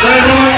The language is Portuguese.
Chegou!